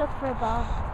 look for a ball.